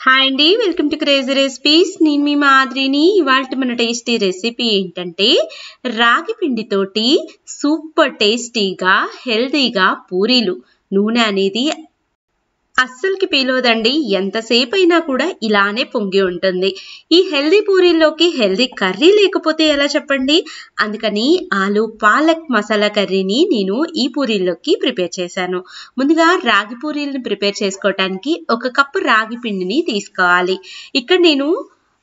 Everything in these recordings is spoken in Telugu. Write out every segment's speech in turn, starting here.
హాయ్ అండి వెల్కమ్ టు క్రేజీ రెసిపీస్ నేను మీ మాదిరిని ఇవాళ మన టేస్టీ రెసిపీ ఏంటంటే రాగి పిండితోటి సూపర్ టేస్టీగా హెల్తీగా పూరీలు. నూనె అనేది అస్సలకి పీలవదండి. ఎంతసేపు అయినా కూడా ఇలానే పొంగి ఉంటుంది. ఈ హెల్దీ పూరీల్లోకి హెల్దీ కర్రీ లేకపోతే ఎలా చెప్పండి? అందుకని ఆలు పాలక్ మసాలా కర్రీని నేను ఈ పూరీల్లోకి ప్రిపేర్ చేశాను. ముందుగా రాగి పూరీలను ప్రిపేర్ చేసుకోవటానికి ఒక కప్పు రాగి పిండిని తీసుకోవాలి. ఇక్కడ నేను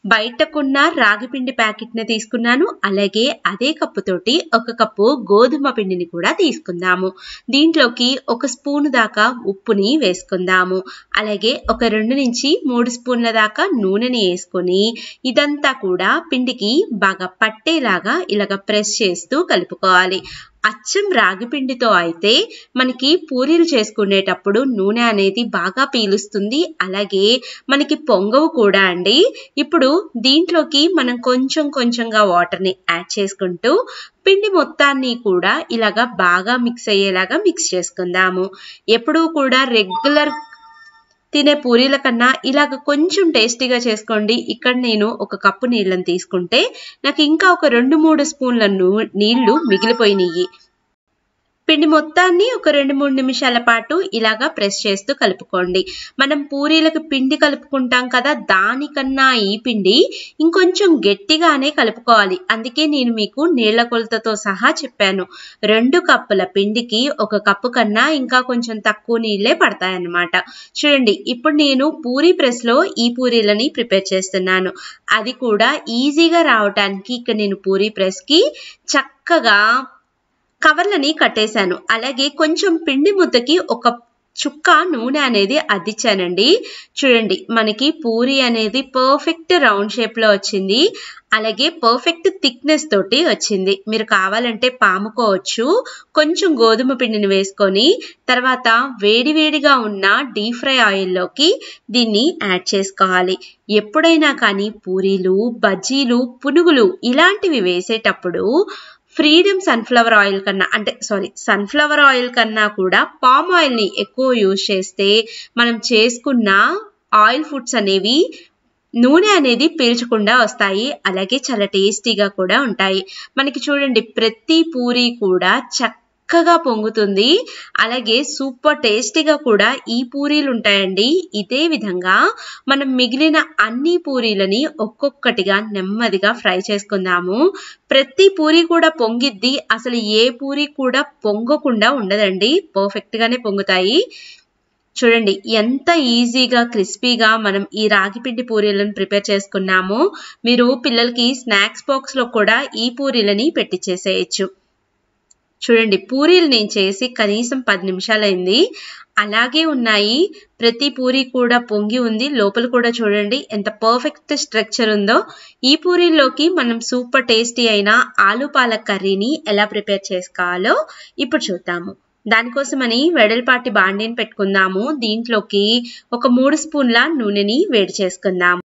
బయటకున్న రాగి పిండి ప్యాకెట్ని తీసుకున్నాను. అలాగే అదే కప్పుతోటి ఒక కప్పు గోధుమ పిండిని కూడా తీసుకుందాము. దీంట్లోకి ఒక స్పూన్ దాకా ఉప్పుని వేసుకుందాము. అలాగే ఒక రెండు నుంచి మూడు స్పూన్ల దాకా నూనెని వేసుకొని ఇదంతా కూడా పిండికి బాగా పట్టేలాగా ఇలాగ ప్రెస్ చేస్తూ కలుపుకోవాలి. అచ్చం రాగి పిండితో అయితే మనకి పూరీలు చేసుకునేటప్పుడు నూనె అనేది బాగా పీలుస్తుంది. అలాగే మనకి పొంగవు కూడా అండి. ఇప్పుడు దీంట్లోకి మనం కొంచెం కొంచెంగా వాటర్ని యాడ్ చేసుకుంటూ పిండి మొత్తాన్ని కూడా ఇలాగా బాగా మిక్స్ అయ్యేలాగా మిక్స్ చేసుకుందాము. ఎప్పుడూ కూడా రెగ్యులర్ తినే పూరీల కన్నా ఇలాగ కొంచెం టేస్టీగా చేసుకోండి. ఇక్కడ నేను ఒక కప్పు నీళ్ళని తీసుకుంటే నాకు ఇంకా ఒక రెండు మూడు స్పూన్ల నీళ్ళు మిగిలిపోయినాయి పిండి మొత్తాన్ని ఒక రెండు మూడు నిమిషాల పాటు ఇలాగా ప్రెస్ చేస్తూ కలుపుకోండి. మనం పూరీలకు పిండి కలుపుకుంటాం కదా దానికన్నా ఈ పిండి ఇంకొంచెం గట్టిగానే కలుపుకోవాలి. అందుకే నేను మీకు నీళ్ళ కొలతతో సహా చెప్పాను. రెండు కప్పుల పిండికి ఒక కప్పు కన్నా ఇంకా కొంచెం తక్కువ నీళ్ళే పడతాయన్నమాట. చూడండి ఇప్పుడు నేను పూరీ ప్రెస్లో ఈ పూరీలని ప్రిపేర్ చేస్తున్నాను. అది కూడా ఈజీగా రావటానికి ఇక్కడ నేను పూరీ ప్రెస్కి చక్కగా కవర్లని కట్టేశాను. అలాగే కొంచెం పిండి ముద్దకి ఒక చుక్క నూనె అనేది అద్దిచ్చానండి. చూడండి మనకి పూరి అనేది పర్ఫెక్ట్ రౌండ్ షేప్లో వచ్చింది. అలాగే పర్ఫెక్ట్ థిక్నెస్ తోటి వచ్చింది. మీరు కావాలంటే పాముకోవచ్చు. కొంచెం గోధుమ పిండిని వేసుకొని తర్వాత వేడివేడిగా ఉన్న డీప్ ఫ్రై ఆయిల్లోకి దీన్ని యాడ్ చేసుకోవాలి. ఎప్పుడైనా కానీ పూరీలు బజ్జీలు పునుగులు ఇలాంటివి వేసేటప్పుడు ఫ్రీడమ్ సన్ఫ్లవర్ ఆయిల్ కన్నా అంటే సారీ సన్ఫ్లవర్ ఆయిల్ కన్నా కూడా పామ్ ఆయిల్ని ఎక్కువ యూజ్ చేస్తే మనం చేసుకున్న ఆయిల్ ఫుడ్స్ అనేవి నూనె అనేది పీల్చకుండా వస్తాయి అలాగే చాలా టేస్టీగా కూడా ఉంటాయి. మనకి చూడండి ప్రతి పూరి కూడా చక్క చక్కగా పొంగుతుంది. అలాగే సూపర్ టేస్టీగా కూడా ఈ పూరీలు ఉంటాయండి. ఇదే విధంగా మనం మిగిలిన అన్ని పూరీలని ఒక్కొక్కటిగా నెమ్మదిగా ఫ్రై చేసుకుందాము. ప్రతి పూరి కూడా పొంగిద్ది. అసలు ఏ పూరి కూడా పొంగకుండా ఉండదండి. పర్ఫెక్ట్గానే పొంగుతాయి. చూడండి ఎంత ఈజీగా క్రిస్పీగా మనం ఈ రాగిపిండి పూరీలను ప్రిపేర్ చేసుకున్నామో. మీరు పిల్లలకి స్నాక్స్ బాక్స్లో కూడా ఈ పూరీలని పెట్టించేసేయచ్చు చూడండి పూరీలు నేను చేసి కనీసం పది నిమిషాలైంది. అలాగే ఉన్నాయి. ప్రతి పూరి కూడా పొంగి ఉంది. లోపల కూడా చూడండి ఎంత పర్ఫెక్ట్ స్ట్రక్చర్ ఉందో. ఈ పూరీల్లోకి మనం సూపర్ టేస్టీ అయిన ఆలు పాలక్ కర్రీని ఎలా ప్రిపేర్ చేసుకోవాలో ఇప్పుడు చూద్దాము. దానికోసమని వెడల్పాటి బాండీని పెట్టుకుందాము. దీంట్లోకి ఒక మూడు స్పూన్ల నూనెని వేడి చేసుకుందాము.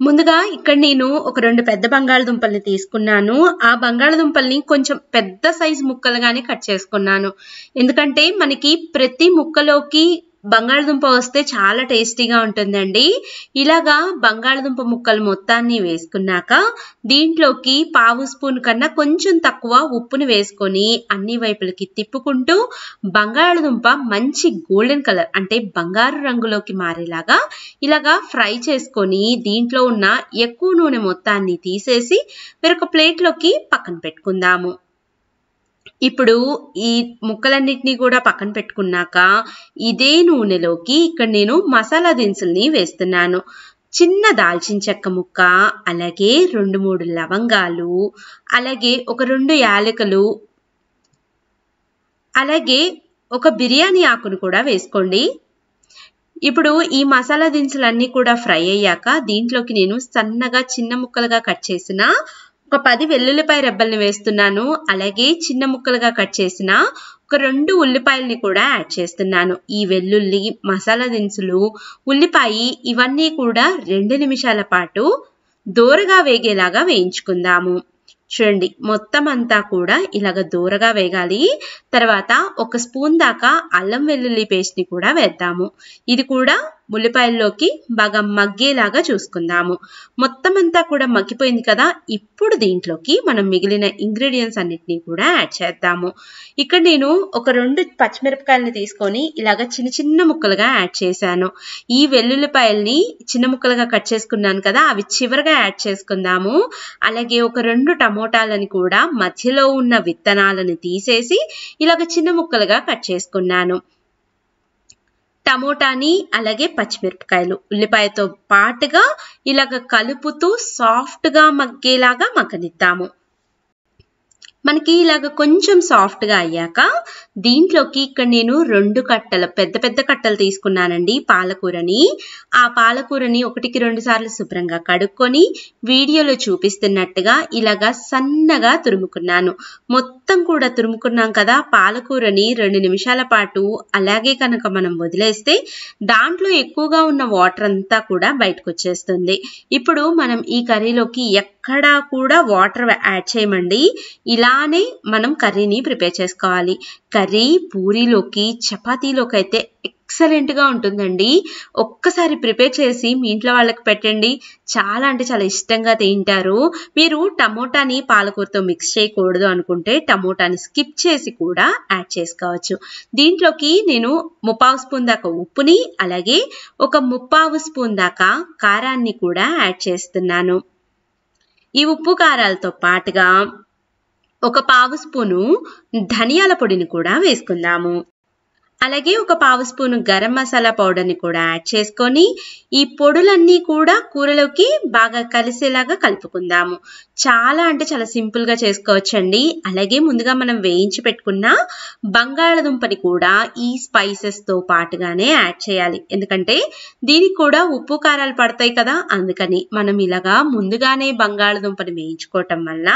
ముందుగా ఇక్కడ నేను ఒక రెండు పెద్ద బంగాళదుంపల్ని తీసుకున్నాను. ఆ బంగాళదుంపల్ని కొంచెం పెద్ద సైజు ముక్కలుగానే కట్ చేసుకున్నాను. ఎందుకంటే మనకి ప్రతి ముక్కలోకి బంగాళదుంప వస్తే చాలా టేస్టీగా ఉంటుందండి. ఇలాగా బంగాళదుంప ముక్కలు మొత్తాన్ని వేసుకున్నాక దీంట్లోకి పావు స్పూన్ కన్నా కొంచెం తక్కువ ఉప్పుని వేసుకొని అన్ని వైపులకి తిప్పుకుంటూ బంగాళదుంప మంచి గోల్డెన్ కలర్ అంటే బంగారు రంగులోకి మారేలాగా ఇలాగా ఫ్రై చేసుకొని దీంట్లో ఉన్న ఎక్కువ నూనె మొత్తాన్ని తీసేసి మరొక ప్లేట్లోకి పక్కన పెట్టుకుందాము. ఇప్పుడు ఈ ముక్కలన్నిటినీ కూడా పక్కన పెట్టుకున్నాక ఇదే నూనెలోకి ఇక్కడ నేను మసాలా దినుసుల్ని వేస్తున్నాను. చిన్న దాల్చిన చెక్క ముక్క అలాగే రెండు మూడు లవంగాలు అలాగే ఒక రెండు యాలకులు అలాగే ఒక బిర్యానీ ఆకును కూడా వేసుకోండి. ఇప్పుడు ఈ మసాలా దినుసులన్నీ కూడా ఫ్రై అయ్యాక దీంట్లోకి నేను సన్నగా చిన్న ముక్కలుగా కట్ చేసిన ఒక పది వెల్లుల్లిపాయ రెబ్బల్ని వేస్తున్నాను. అలాగే చిన్న ముక్కలుగా కట్ చేసిన ఒక రెండు ఉల్లిపాయల్ని కూడా యాడ్ చేస్తున్నాను. ఈ వెల్లుల్లి మసాలా దినుసులు ఉల్లిపాయ ఇవన్నీ కూడా రెండు నిమిషాల పాటు దోరగా వేగేలాగా వేయించుకుందాము. చూడండి మొత్తం అంతా కూడా ఇలాగ దూరగా వేగాలి. తర్వాత ఒక స్పూన్ దాకా అల్లం వెల్లుల్లి పేస్ట్ని కూడా వేద్దాము. ఇది కూడా ఉల్లిపాయల్లోకి బాగా మగ్గేలాగా చూసుకుందాము. మొత్తం అంతా కూడా మగ్గిపోయింది కదా ఇప్పుడు దీంట్లోకి మనం మిగిలిన ఇంగ్రీడియంట్స్ అన్నిటినీ కూడా యాడ్ చేద్దాము. ఇక్కడ నేను ఒక రెండు పచ్చిమిరపకాయలని తీసుకొని ఇలాగ చిన్న చిన్న ముక్కలుగా యాడ్ చేశాను. ఈ వెల్లుల్లిపాయల్ని చిన్న ముక్కలుగా కట్ చేసుకున్నాను కదా అవి చివరిగా యాడ్ చేసుకుందాము. అలాగే ఒక రెండు టమోటాలని కూడా మధ్యలో ఉన్న విత్తనాలను తీసేసి ఇలాగ చిన్న ముక్కలుగా కట్ చేసుకున్నాను. టమోటాని అలాగే పచ్చిమిరపకాయలు. ఉల్లిపాయతో పాటుగా ఇలాగ కలుపుతూ సాఫ్ట్గా మగ్గేలాగా మగ్గనిద్దాము. మనకి ఇలాగ కొంచెం సాఫ్ట్గా అయ్యాక దీంట్లోకి ఇక్కడ నేను రెండు కట్టలు పెద్ద పెద్ద కట్టలు తీసుకున్నానండి పాలకూరని. ఆ పాలకూరని ఒకటికి రెండు సార్లు శుభ్రంగా కడుక్కొని వీడియోలో చూపిస్తున్నట్టుగా ఇలాగా సన్నగా తురుముకున్నాను. మొత్తం కూడా తురుముకున్నాం కదా పాలకూరని రెండు నిమిషాల పాటు అలాగే కనుక మనం వదిలేస్తే దాంట్లో ఎక్కువగా ఉన్న వాటర్ అంతా కూడా బయటకు వచ్చేస్తుంది. ఇప్పుడు మనం ఈ కర్రీలోకి ఎక్కడా కూడా వాటర్ యాడ్ చేయమండి. ఇలానే మనం కర్రీని ప్రిపేర్ చేసుకోవాలి. కర్రీ పూరీలోకి చపాతీలోకి అయితే ఎక్సలెంట్గా ఉంటుందండి. ఒక్కసారి ప్రిపేర్ చేసి మీ ఇంట్లో వాళ్ళకి పెట్టండి. చాలా అంటే చాలా ఇష్టంగా తింటారు. మీరు టమోటాని పాలకూరతో మిక్స్ చేయకూడదు అనుకుంటే టమోటాని స్కిప్ చేసి కూడా యాడ్ చేసుకోవచ్చు. దీంట్లోకి నేను ముప్పావు స్పూన్ దాకా ఉప్పుని అలాగే ఒక ముప్పావు స్పూన్ దాకా కారాన్ని కూడా యాడ్ చేస్తున్నాను. ఈ ఉప్పు కారాలతో పాటుగా ఒక పావు స్పూను ధనియాల పొడిని కూడా వేసుకుందాము. అలాగే ఒక పావు స్పూను గరం మసాలా పౌడర్ని కూడా యాడ్ చేసుకొని ఈ పొడులన్నీ కూడా కూరలోకి బాగా కలిసేలాగా కలుపుకుందాము. చాలా అంటే చాలా సింపుల్గా చేసుకోవచ్చండి. అలాగే ముందుగా మనం వేయించి పెట్టుకున్న బంగాళదుంపని కూడా ఈ స్పైసెస్తో పాటుగానే యాడ్ చేయాలి. ఎందుకంటే దీనికి కూడా ఉప్పు కారాలు పడతాయి కదా అందుకని మనం ఇలాగా ముందుగానే బంగాళదుంపని వేయించుకోవటం వల్ల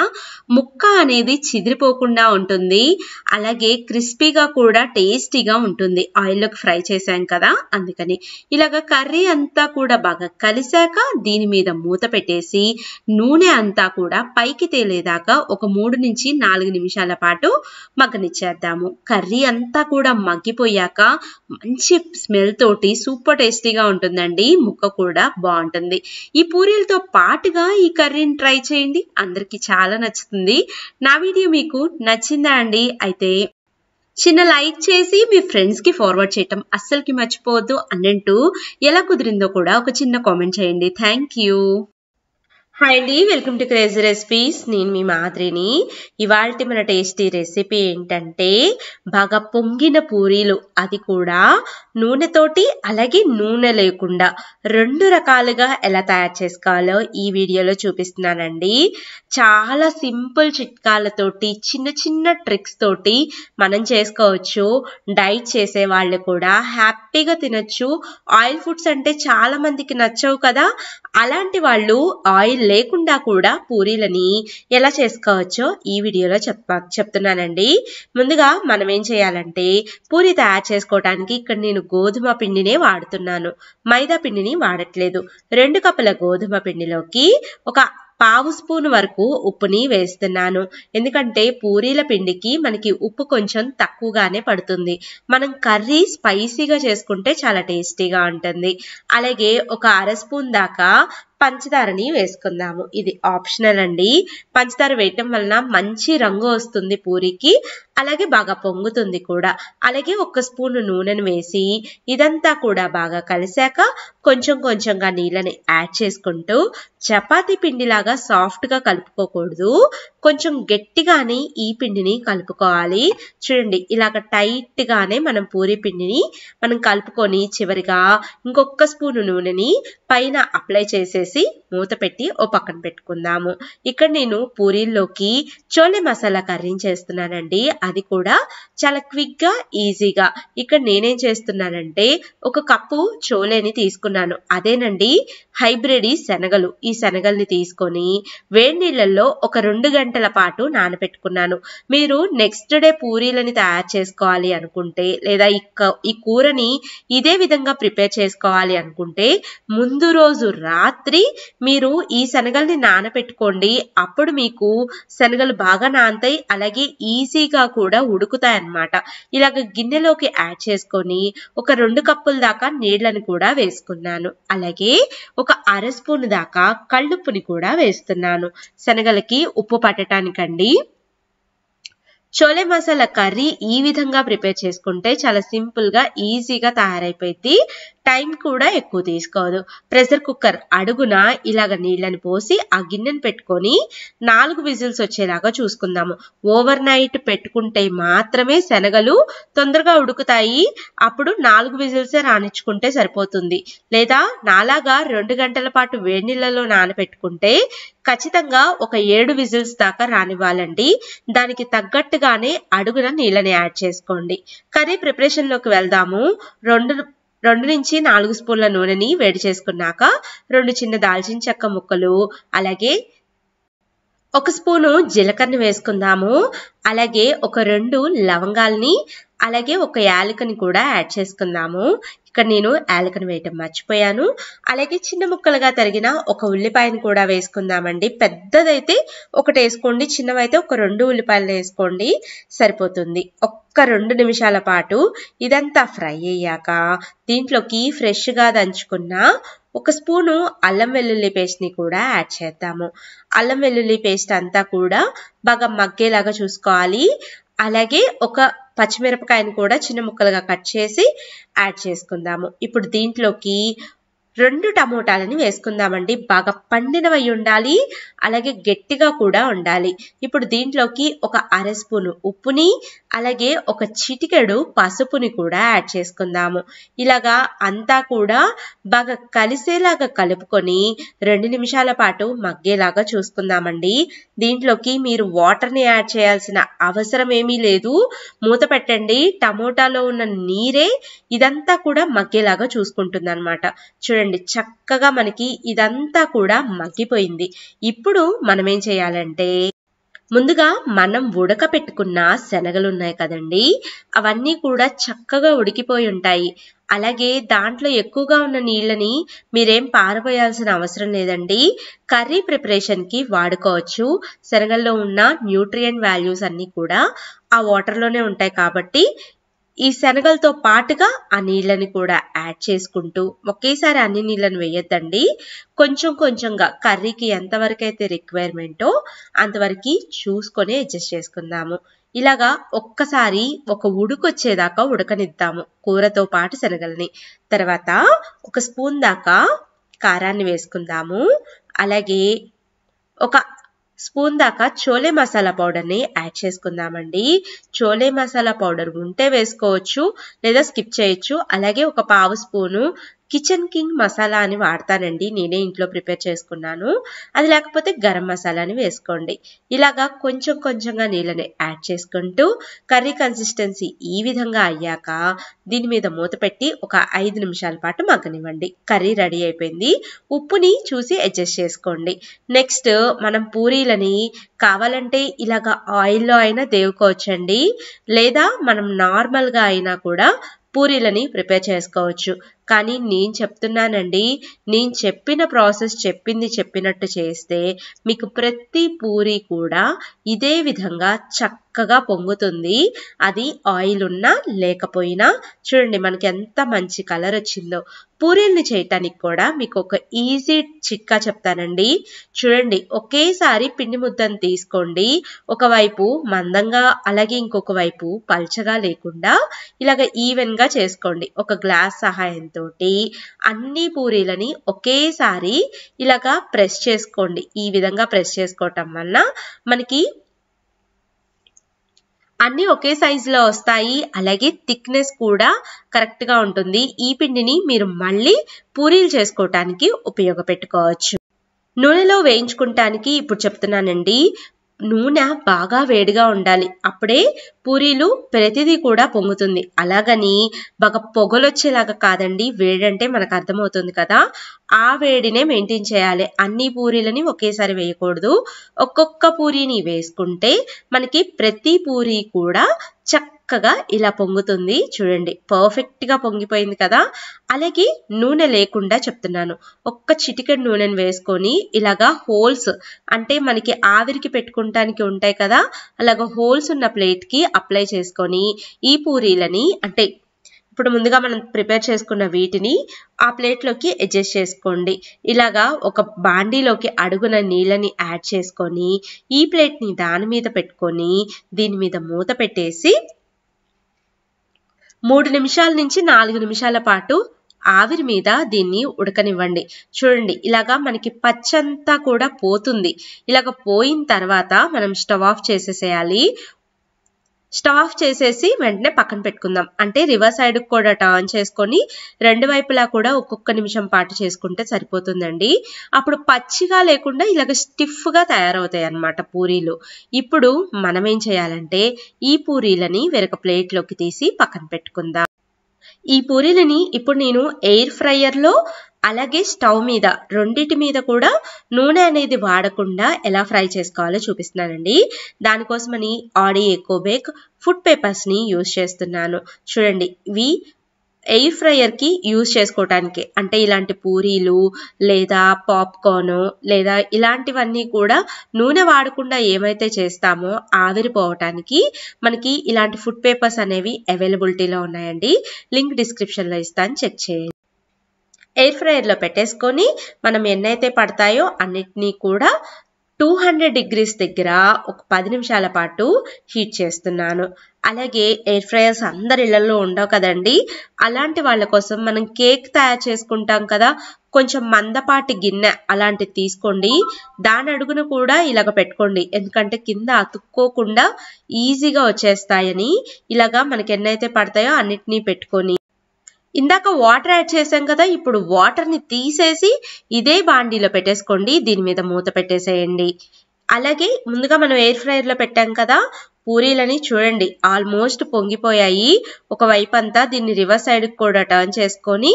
ముక్క అనేది చిదిరిపోకుండా ఉంటుంది. అలాగే క్రిస్పీగా కూడా టేస్టీగా ఉంటుంది ఉంటుంది. ఆయిల్లోకి ఫ్రై చేశాం కదా అందుకని. ఇలాగ కర్రీ అంతా కూడా బాగా కలిసాక దీని మీద మూత పెట్టేసి నూనె అంతా కూడా పైకి తేలేదాకా ఒక మూడు నుంచి నాలుగు నిమిషాల పాటు మగ్గనిచ్చేద్దాము. కర్రీ అంతా కూడా మగ్గిపోయాక మంచి స్మెల్ తోటి సూపర్ టేస్టీగా ఉంటుందండి. ముక్క కూడా బాగుంటుంది. ఈ పూరీలతో పాటుగా ఈ కర్రీని ట్రై చేయండి. అందరికీ చాలా నచ్చుతుంది. నా వీడియో మీకు నచ్చిందా అండి? అయితే చిన్న లైక్ చేసి మీ ఫ్రెండ్స్కి ఫార్వర్డ్ చేయటం అస్సలకి మర్చిపోవద్దు. అన్నంటూ ఎలా కుదిరిందో కూడా ఒక చిన్న కామెంట్ చేయండి. థ్యాంక్ యూ హాయ్ అండి వెల్కమ్ టు క్రేజీ రెసిపీస్ నేను మీ మాదిరిని ఇవాళ మన టేస్టీ రెసిపీ ఏంటంటే బాగా పొంగిన పూరీలు. అది కూడా నూనెతోటి అలాగే నూనె లేకుండా రెండు రకాలుగా ఎలా తయారు చేసుకోవాలో ఈ వీడియోలో చూపిస్తున్నానండి. చాలా సింపుల్ చిట్కాలతోటి చిన్న చిన్న ట్రిక్స్ తోటి మనం చేసుకోవచ్చు. డైట్ చేసే వాళ్ళు కూడా హ్యాపీగా తినచ్చు. ఆయిల్ ఫుడ్స్ అంటే చాలా మందికి నచ్చవు కదా. అలాంటి వాళ్ళు ఆయిల్ లేకుండా కూడా పూరీలని ఎలా చేసుకోవచ్చో ఈ వీడియోలో చెప్ప చెప్తున్నానండి. ముందుగా మనం ఏం చేయాలంటే పూరి తయారు చేసుకోవడానికి ఇక్కడ నేను గోధుమ పిండినే వాడుతున్నాను. మైదా పిండిని వాడట్లేదు. రెండు కప్పుల గోధుమ పిండిలోకి ఒక పావు స్పూన్ వరకు ఉప్పుని వేస్తున్నాను. ఎందుకంటే పూరీల పిండికి మనకి ఉప్పు కొంచెం తక్కువగానే పడుతుంది. మనం కర్రీ స్పైసీగా చేసుకుంటే చాలా టేస్టీగా ఉంటుంది. అలాగే ఒక అర స్పూన్ దాకా పంచదారని వేసుకుందాము. ఇది ఆప్షనల్ అండి. పంచదార వేయటం వలన మంచి రంగు వస్తుంది పూరికి అలాగే బాగా పొంగుతుంది కూడా. అలాగే ఒక స్పూన్ నూనెను వేసి ఇదంతా కూడా బాగా కలిసాక కొంచెం కొంచెంగా నీళ్ళని యాడ్ చేసుకుంటూ చపాతీ పిండిలాగా సాఫ్ట్గా కలుపుకోకూడదు. కొంచెం గట్టిగానే ఈ పిండిని కలుపుకోవాలి. చూడండి ఇలాగ టైట్గానే మనం పూరి పిండిని మనం కలుపుకొని చివరిగా ఇంకొక స్పూను నూనెని పైన అప్లై చేసేసి మూత పెట్టి ఓ పక్కన పెట్టుకుందాము. ఇక్కడ నేను పూరీల్లోకి చోలే మసాలా కర్రీని చేస్తున్నానండి. అది కూడా చాలా క్విక్గా ఈజీగా. ఇక్కడ నేనేం చేస్తున్నానంటే ఒక కప్పు చోలేని తీసుకున్నాను. అదేనండి హైబ్రిడ్ శనగలు. ఈ శనగల్ని తీసుకొని వేడి నీళ్ళల్లో ఒక రెండు గంటల గంటల పాటు నానబెట్టుకున్నాను. మీరు నెక్స్ట్ డే పూరీలని తయారు చేసుకోవాలి అనుకుంటే లేదా ఈ కూరని ఇదే విధంగా ప్రిపేర్ చేసుకోవాలి అనుకుంటే ముందు రోజు రాత్రి మీరు ఈ శనగల్ని నానబెట్టుకోండి. అప్పుడు మీకు శనగలు బాగా నానతాయి. అలాగే ఈజీగా కూడా ఉడుకుతాయి అన్నమాట ఇలాగ గిన్నెలోకి యాడ్ చేసుకొని ఒక రెండు కప్పుల దాకా నీళ్ళని కూడా వేసుకున్నాను. అలాగే ఒక అర స్పూన్ దాకా కళ్ళుప్పుని కూడా వేస్తున్నాను. శనగలకి ఉప్పు పట్టడానికండి. చోలే మసాలా కర్రీ ఈ విధంగా ప్రిపేర్ చేసుకుంటే చాలా సింపుల్గా ఈజీగా తయారైపోయింది టైం కూడా ఎక్కువ తీసుకోదు. ప్రెషర్ కుక్కర్ అడుగున ఇలాగ నీళ్ళని పోసి ఆ గిన్నెని పెట్టుకొని నాలుగు విజిల్స్ వచ్చేలాగా చూసుకుందాము. ఓవర్ నైట్ పెట్టుకుంటే మాత్రమే శనగలు తొందరగా ఉడుకుతాయి. అప్పుడు నాలుగు విజిల్సే రాణించుకుంటే సరిపోతుంది. లేదా నాలాగా రెండు గంటల పాటు వేడి నీళ్ళలో నానబెట్టుకుంటే ఖచ్చితంగా ఒక ఏడు విజిల్స్ దాకా రానివ్వాలండి. దానికి తగ్గట్టుగానే అడుగున నీళ్ళని యాడ్ చేసుకోండి. కర్రీ ప్రిపరేషన్లోకి వెళ్దాము. రెండు రెండు నుంచి నాలుగు స్పూన్ల నూనెని వేడి చేసుకున్నాక రెండు చిన్న దాల్చిన చెక్క ముక్కలు అలాగే ఒక స్పూను జీలకర్రని వేసుకుందాము. అలాగే ఒక రెండు లవంగాల్ని అలాగే ఒక యాలకని కూడా యాడ్ చేసుకుందాము. ఇక్కడ నేను యాలకని వేయటం మర్చిపోయాను. అలాగే చిన్న ముక్కలుగా తరిగిన ఒక ఉల్లిపాయని కూడా వేసుకుందామండి. పెద్దదైతే ఒకటి వేసుకోండి చిన్నవైతే ఒక రెండు ఉల్లిపాయలు వేసుకోండి. సరిపోతుంది. ఒక్క రెండు నిమిషాల పాటు ఇదంతా ఫ్రై అయ్యాక దీంట్లోకి ఫ్రెష్గా దంచుకున్న ఒక స్పూను అల్లం వెల్లుల్లి పేస్ట్ని కూడా యాడ్ చేద్దాము. అల్లం వెల్లుల్లి పేస్ట్ అంతా కూడా బాగా మగ్గేలాగా చూసుకోవాలి. అలాగే ఒక పచ్చిమిరపకాయని కూడా చిన్న ముక్కలుగా కట్ చేసి యాడ్ చేసుకుందాము. ఇప్పుడు దీంట్లోకి రెండు టమోటాలని వేసుకుందామండి. బాగా పండినవై ఉండాలి అలాగే గట్టిగా కూడా ఉండాలి. ఇప్పుడు దీంట్లోకి ఒక అర స్పూను ఉప్పుని అలాగే ఒక చిటికెడు పసుపుని కూడా యాడ్ చేసుకుందాము. ఇలాగా అంతా కూడా బాగా కలిసేలాగా కలుపుకొని రెండు నిమిషాల పాటు మగ్గేలాగా చూసుకుందామండి. దీంట్లోకి మీరు వాటర్ని యాడ్ చేయాల్సిన అవసరం ఏమీ లేదు. మూత పెట్టండి. టమోటాలో ఉన్న నీరే ఇదంతా కూడా మగ్గేలాగా చూసుకుంటుంది అనమాట చూడండి. చక్కగా మనకి ఇదంతా కూడా మగ్గిపోయింది. ఇప్పుడు మనం ఏం చేయాలంటే ముందుగా మనం ఉడకపెట్టుకున్న శనగలు ఉన్నాయి కదండి అవన్నీ కూడా చక్కగా ఉడికిపోయి ఉంటాయి. అలాగే దాంట్లో ఎక్కువగా ఉన్న నీళ్ళని మీరేం పారబోయాల్సిన అవసరం లేదండి. కర్రీ ప్రిపరేషన్కి వాడుకోవచ్చు. శనగల్లో ఉన్న న్యూట్రియంట్ వాల్యూస్ అన్నీ కూడా ఆ వాటర్లోనే ఉంటాయి కాబట్టి ఈ శనగలతో పాటుగా ఆ నీళ్ళని కూడా యాడ్ చేసుకుంటూ ఒకేసారి అన్ని నీళ్ళని వేయొద్దండి. కొంచెం కొంచెంగా కర్రీకి ఎంతవరకు అయితే రిక్వైర్మెంటో అంతవరకు చూసుకొని అడ్జస్ట్ చేసుకుందాము. ఇలాగా ఒక్కసారి ఒక ఉడుకొచ్చేదాకా ఉడకనిద్దాము కూరతో పాటు శనగల్ని. తర్వాత ఒక స్పూన్ దాకా కారాన్ని వేసుకుందాము. అలాగే ఒక స్పూన్ దాకా చోలే మసాలా పౌడర్ని యాడ్ చేసుకుందామండి. చోలే మసాలా పౌడర్ ఉంటే వేసుకోవచ్చు లేదా స్కిప్ చేయొచ్చు. అలాగే ఒక పావు స్పూను కిచెన్ కింగ్ మసాలా అని వాడతానండి. నేనే ఇంట్లో ప్రిపేర్ చేసుకున్నాను. అది లేకపోతే గరం మసాలాని వేసుకోండి. ఇలాగా కొంచెం కొంచెంగా నీళ్ళని యాడ్ చేసుకుంటూ కర్రీ కన్సిస్టెన్సీ ఈ విధంగా అయ్యాక దీని మీద మూత పెట్టి ఒక ఐదు నిమిషాల పాటు మగ్గనివ్వండి. కర్రీ రెడీ అయిపోయింది. ఉప్పుని చూసి అడ్జస్ట్ చేసుకోండి. నెక్స్ట్ మనం పూరీలని కావాలంటే ఇలాగా ఆయిల్లో అయినా దేవుకోవచ్చండి. లేదా మనం నార్మల్గా అయినా కూడా పూరీలని ప్రిపేర్ చేసుకోవచ్చు. కానీ నేను చెప్తున్నానండి నేను చెప్పిన ప్రాసెస్ చెప్పింది చెప్పినట్టు చేస్తే మీకు ప్రతి పూరి కూడా ఇదే విధంగా చక్కగా పొంగుతుంది. అది ఆయిల్ ఉన్నా లేకపోయినా చూడండి మనకి ఎంత మంచి కలర్ వచ్చిందో. పూరీల్ని చేయటానికి కూడా మీకు ఒక ఈజీ చిట్కా చెప్తానండి. చూడండి ఒకేసారి పిండి ముద్దను తీసుకోండి. ఒకవైపు మందంగా అలాగే ఇంకొక వైపు పల్చగా లేకుండా ఇలాగ ఈవెన్గా చేసుకోండి. ఒక గ్లాస్ సహాయంతో. అన్ని పూరీలని ఒకేసారి ఇలాగా ప్రెస్ చేసుకోండి. ఈ విధంగా ప్రెస్ చేసుకోవటం వల్ల మనకి అన్ని ఒకే సైజులో వస్తాయి. అలాగే థిక్నెస్ కూడా కరెక్ట్గా ఉంటుంది. ఈ పిండిని మీరు మళ్ళీ పూరీలు చేసుకోవటానికి ఉపయోగపెట్టుకోవచ్చు. నూనెలో వేయించుకుంటానికి ఇప్పుడు చెప్తున్నానండి. నూనె బాగా వేడిగా ఉండాలి. అప్పుడే పూరీలు ప్రతిదీ కూడా పొంగుతుంది. అలాగని బాగా పొగలొచ్చేలాగా కాదండి. వేడంటే మనకు అర్థమవుతుంది కదా. ఆ వేడినే మెయింటైన్ చేయాలి. అన్ని పూరీలని ఒకేసారి వేయకూడదు. ఒక్కొక్క పూరీని వేసుకుంటే మనకి ప్రతి పూరీ కూడా చక్క చక్కగా ఇలా పొంగుతుంది. చూడండి పర్ఫెక్ట్గా పొంగిపోయింది కదా? అలాగే నూనె లేకుండా చెప్తున్నాను. ఒక్క చిటికెడు నూనెను వేసుకొని ఇలాగా హోల్స్ అంటే మనకి ఆవిరికి పెట్టుకుంటానికి ఉంటాయి కదా? అలాగ హోల్స్ ఉన్న ప్లేట్కి అప్లై చేసుకొని ఈ పూరీలని అంటే ఇప్పుడు ముందుగా మనం ప్రిపేర్ చేసుకున్న వీటిని ఆ ప్లేట్లోకి అడ్జస్ట్ చేసుకోండి. ఇలాగా ఒక బాండీలోకి అడుగున నీళ్ళని యాడ్ చేసుకొని ఈ ప్లేట్ని దాని మీద పెట్టుకొని దీని మీద మూత పెట్టేసి మూడు నిమిషాల నుంచి నాలుగు నిమిషాల పాటు ఆవిరి మీద దీన్ని ఉడకనివ్వండి. చూడండి ఇలాగా మనకి పచ్చంతా కూడా పోతుంది. ఇలాగ పోయిన తర్వాత మనం స్టవ్ ఆఫ్ చేసేసేయాలి. స్టవ్ ఆఫ్ చేసేసి వెంటనే పక్కన పెట్టుకుందాం. అంటే రివర్స్ సైడ్ కూడా టర్న్ చేసుకొని రెండు వైపులా కూడా ఒక్కొక్క నిమిషం పాటు చేసుకుంటే సరిపోతుందండి. అప్పుడు పచ్చిగా లేకుండా ఇలాగ స్టిఫ్గా తయారవుతాయి అన్నమాట పూరీలు. ఇప్పుడు మనం ఏం చేయాలంటే ఈ పూరీలని వేరొక ప్లేట్లోకి తీసి పక్కన పెట్టుకుందాం. ఈ పూరీలని ఇప్పుడు నేను ఎయిర్ ఫ్రైయర్లో అలాగే స్టవ్ మీద రెండిటి మీద కూడా నూనె అనేది వాడకుండా ఎలా ఫ్రై చేసుకోవాలో చూపిస్తున్నానండి. దానికోసమని ఆడి ఎకోబేక్ ఫుడ్ పేపర్స్ని యూజ్ చేస్తున్నాను. చూడండి ఇవి ఎయిర్ ఫ్రయర్కి యూజ్ చేసుకోవటానికి. అంటే ఇలాంటి పూరీలు లేదా పాప్కార్న్ లేదా ఇలాంటివన్నీ కూడా నూనె వాడకుండా ఏమైతే చేస్తామో ఆవిరిపోవటానికి మనకి ఇలాంటి ఫుడ్ పేపర్స్ అనేవి అవైలబిలిటీలో ఉన్నాయండి. లింక్ డిస్క్రిప్షన్లో ఇస్తాను. చెక్ చేయండి. ఎయిర్ ఫ్రైయర్లో పెట్టేసుకొని మనం ఎన్నైతే పడతాయో అన్నిటినీ కూడా టూ హండ్రెడ్ డిగ్రీస్ దగ్గర ఒక పది నిమిషాల పాటు హీట్ చేస్తున్నాను. అలాగే ఎయిర్ ఫ్రైయర్స్ అందరి ఇళ్ళలో ఉండవు కదండి. అలాంటి వాళ్ళ కోసం మనం కేక్ తయారు చేసుకుంటాం కదా. కొంచెం మందపాటి గిన్నె అలాంటిది తీసుకోండి. దాని అడుగున కూడా ఇలాగ పెట్టుకోండి. ఎందుకంటే కింద అతుక్కోకుండా ఈజీగా వచ్చేస్తాయని ఇలాగా మనకి ఎన్నైతే పడతాయో అన్నిటినీ పెట్టుకొని ఇందాక వాటర్ యాడ్ చేసాం కదా ఇప్పుడు వాటర్ని తీసేసి ఇదే బాండీలో పెట్టేసుకోండి దీని మీద మూత పెట్టేసేయండి. అలాగే ముందుగా మనం ఎయిర్ ఫ్రైయర్లో పెట్టాం కదా పూరీలని చూడండి ఆల్మోస్ట్ పొంగిపోయాయి. ఒక వైపు అంతా దీన్ని రివర్స్ సైడ్కి కూడా టర్న్ చేసుకొని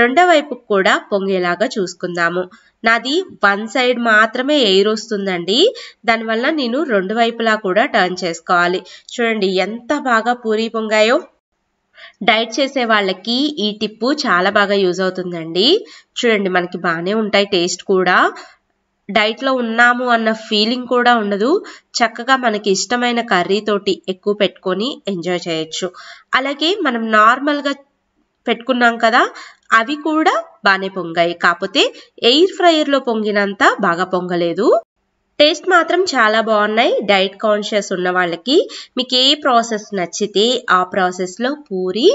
రెండో వైపుకి కూడా పొంగేలాగా చూసుకుందాము. నాది వన్ సైడ్ మాత్రమే ఎయిర్ వస్తుందండి దానివల్ల నేను రెండు వైపులా కూడా టర్న్ చేసుకోవాలి. చూడండి ఎంత బాగా పూరీ పొంగాయో. డైట్ చేసే వాళ్ళకి ఈ టిప్పు చాలా బాగా యూజ్ అవుతుందండి. చూడండి మనకి బాగానే ఉంటాయి టేస్ట్ కూడా. డైట్లో ఉన్నాము అన్న ఫీలింగ్ కూడా ఉండదు. చక్కగా మనకి ఇష్టమైన కర్రీ తోటి ఎక్కువ పెట్టుకొని ఎంజాయ్ చేయొచ్చు. అలాగే మనం నార్మల్గా పెట్టుకున్నాం కదా అవి కూడా బాగానే పొంగాయి. కాకపోతే ఎయిర్ ఫ్రైయర్లో పొంగినంత బాగా పొంగలేదు. టేస్ట్ మాత్రం చాలా బాగున్నాయి. డైట్ కాన్షియస్ ఉన్న వాళ్ళకి మీకు ఏ ప్రాసెస్ నచ్చితే ఆ ప్రాసెస్లో పూరి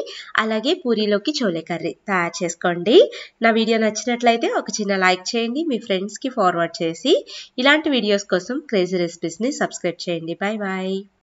అలాగే పూరీలోకి చోలే కర్రీ తయారు చేసుకోండి. నా వీడియో నచ్చినట్లయితే ఒక చిన్న లైక్ చేయండి మీ ఫ్రెండ్స్కి ఫార్వర్డ్ చేసి ఇలాంటి వీడియోస్ కోసం క్రేజీ రెసిపీస్ని సబ్స్క్రైబ్ చేయండి. Bye bye